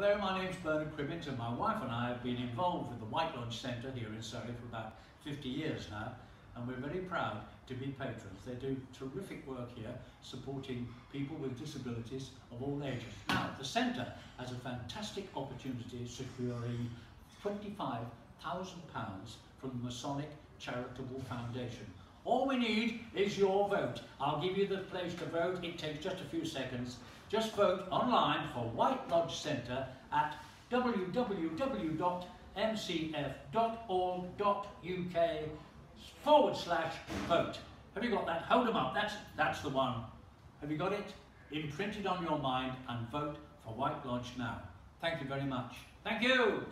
Hello, my name's Bernard Cribbins and my wife and I have been involved with the White Lodge Centre here in Surrey for about 50 years now and we're very proud to be patrons. They do terrific work here supporting people with disabilities of all ages. Now, the centre has a fantastic opportunity securing £25,000 from the Masonic Charitable Foundation. All we need is your vote. I'll give you the place to vote. It takes just a few seconds. Just vote online for White Lodge Centre at www.mcf.org.uk forward slash vote. Have you got that? Hold them up. That's, that's the one. Have you got it? Imprint it on your mind and vote for White Lodge now. Thank you very much. Thank you.